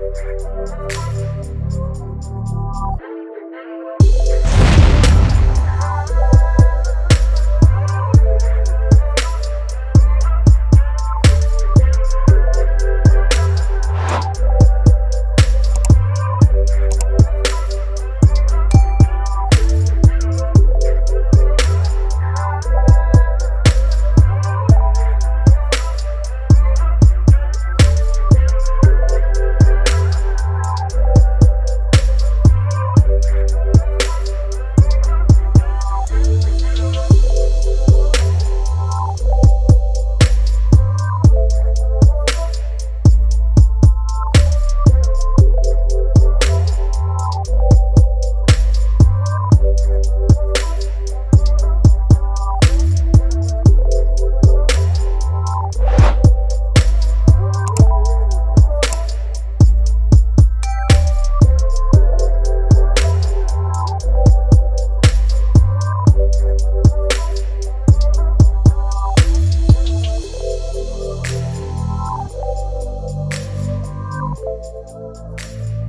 Thank you. Thank you.